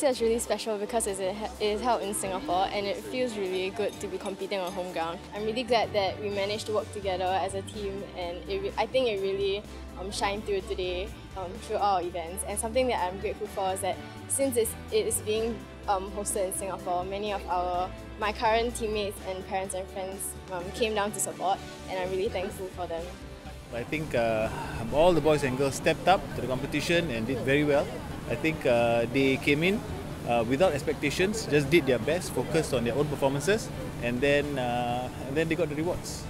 this year is really special because it is held in Singapore and it feels really good to be competing on home ground. I'm really glad that we managed to work together as a team and it, I think it really um, shined through today um, through our events. And something that I'm grateful for is that since it's, it is being um, hosted in Singapore, many of our my current teammates and parents and friends um, came down to support and I'm really thankful for them. I think uh, all the boys and girls stepped up to the competition and did very well. I think uh, they came in uh, without expectations, just did their best, focused on their own performances, and then uh, and then they got the rewards.